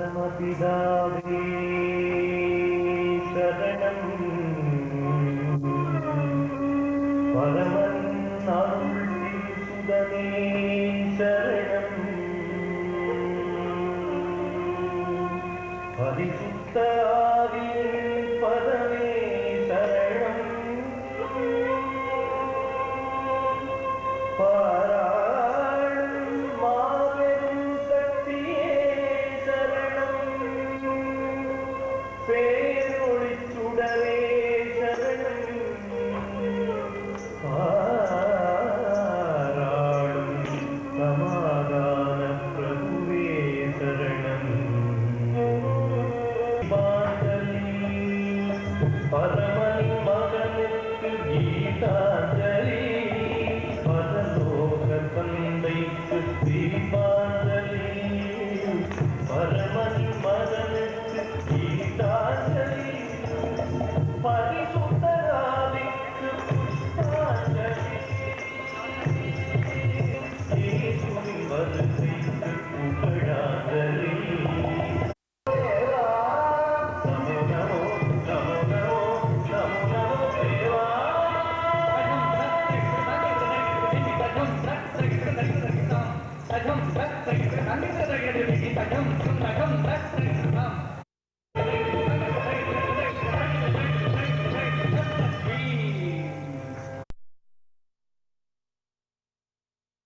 परलोकपरमपिदावे பரமன் அருள் சுதனே சரணம். பரிசுத்த ஆவியின் பரமன் மகனுக்கு கீதாஞ்சலி பரலோக தந்தைக்கு தீபாஞ்சலி. பரமன் மகனுக்கு கீதாஞ்சலி பரிசுத்தராவிக்கு புஷ்பாஞ்சலி இயேசுவின் வருகைக்கு புகழாஞ்சலி. நமோ 来，来，来，赶紧再来一个。